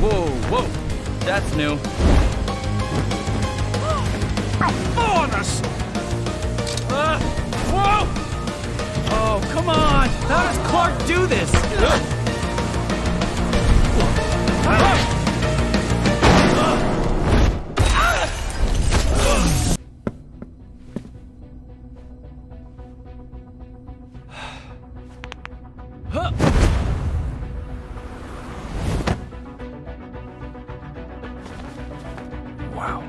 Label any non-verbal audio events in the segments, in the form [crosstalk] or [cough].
Whoa, whoa. That's new. on us! Uh, whoa! Oh, come on! How does Clark do this? Wow.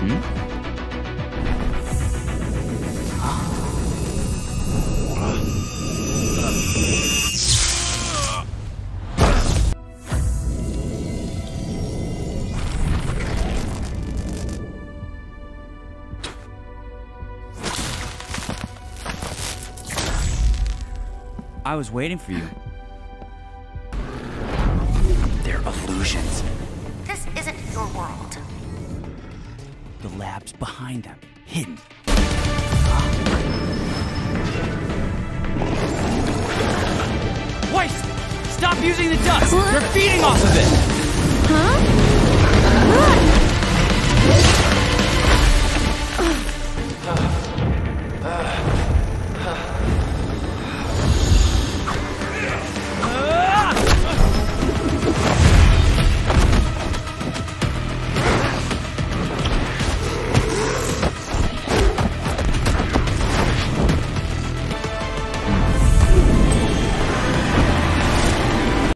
Hmm? I was waiting for you. [laughs] They're illusions. This isn't your world. The lab's behind them, hidden. Weiss! Stop using the dust! You're feeding off of it! Huh? Run!